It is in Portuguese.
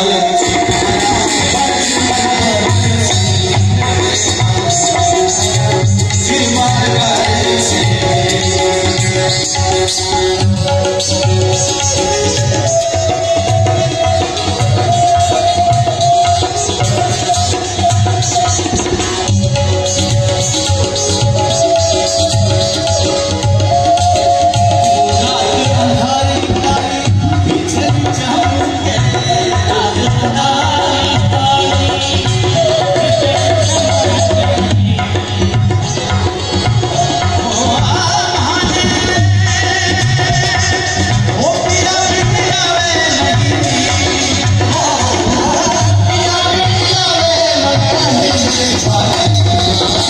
Hallelujah. Música